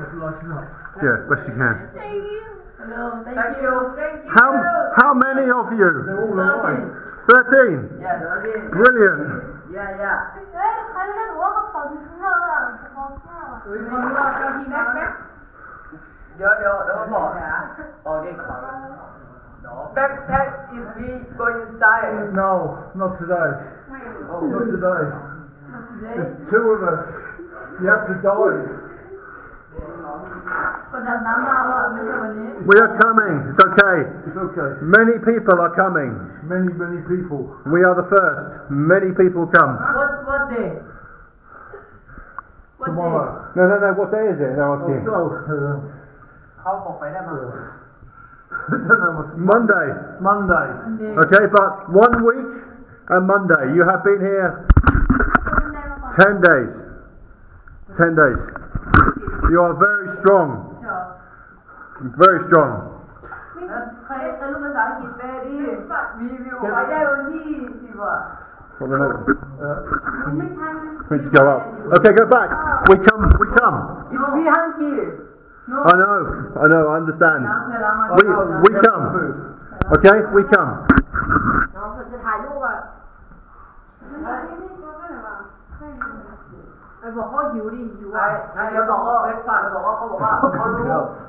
Yeah, best you can. Thank you. Hello, thank, thank you. you. Thank you. How, how many of you? They're all alive. 13? Yeah, 13. Brilliant. Yeah, yeah. Oh, Backpack is we go inside. No, not today. Oh. Not today. There's two of us. You have to die. We are coming. It's okay. It's okay. Many people are coming. Many, many people. We are the first. Many people come. What, what day? What Tomorrow. Day? No, no, no. What day is it? They're oh, uh, Monday. Monday. Okay, but one week and Monday. You have been here ten days. Ten days. You are very strong. เดี๋ยว Very strong. ใครใครรู้ภาษาอังกฤษแปลดิมีวิวไปได้วันที่สิบอ่ะ What the no- เอ่อ มันไม่ทัน We need to go up. Okay, go back. We come. We come. It's we hungry no I know. I know. I understand. ล้างเคยล้างมา We we come. Okay, we come. น้องจะถ่ายรูปอ่ะ ไม่ได้ก็ไม่ได้ว่าไม่ได้ ไอ้บอกเขาหิวดิหิว ไอ้ อ่ะ ไอ้เดี๋ยวบอกว่าเว็บฝากบอกว่าเขาบอกว่าเขารู้ Go. Go. We, we come. We come. เฮ้ยไปว่ะ ที่เขาบอกบางทีที่อาจจะรั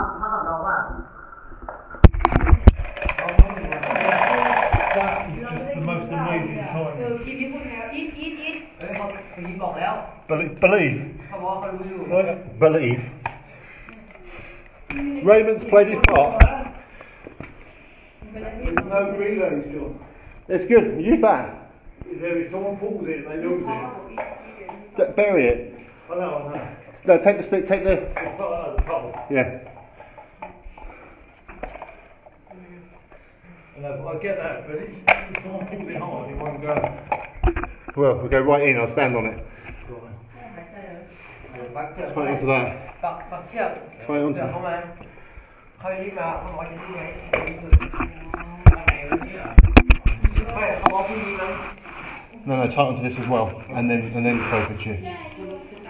That is just the most amazing time. คิดที่พูดแล้วอีทอีทอีท เฮ้ยเขาปีบอกแล้ว Believe. Believe. เขาบอกเขารู้อยู่ Believe. Raymond's played his part. There's no relays, John. It's good. Use that. There is someone pulls it, they lose it. D- Bury it. I know, I know. No, take the stick. Take the. It's not another pole. Yeah. Well, I get that, but it's, not particularly hard in one go. Well, we'll go right in, I'll stand on it. Straight onto that. No, no, tight onto this as well, and then and then close the chin.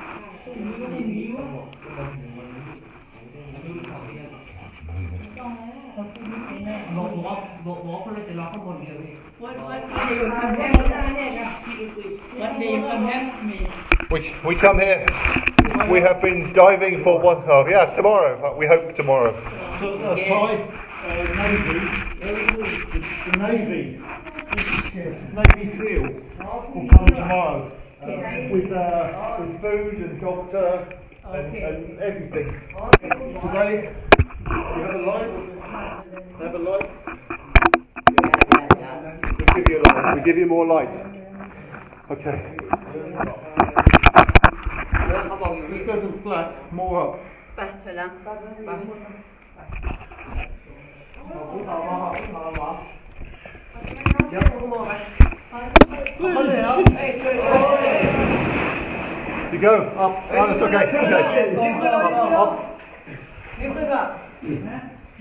อกบอกบอกบอกเขาเลยจะรอข้างบนเดียวพี่ What what day you come back? What day you come back to me? We we come here. We have been diving for one. Oh, yeah, tomorrow. but We hope tomorrow. So, uh, Thai, uh, Navy, the, the Navy, yes, Navy SEAL will come tomorrow uh, with, uh, with food and doctor and, and everything. Today, you have a light? Have a light. We give you a light. We give you more light. Okay. We go to the flash. More up. Better now. You go up. Oh, that's okay. Okay. Up. up.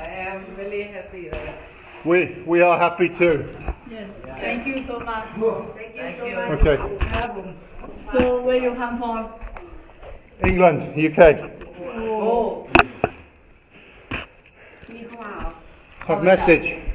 I am really happy. We, we are happy too. Yes, thank you so much. Thank you thank so you. much. Okay. So where you come from? England, UK. Oh. oh. Hot message.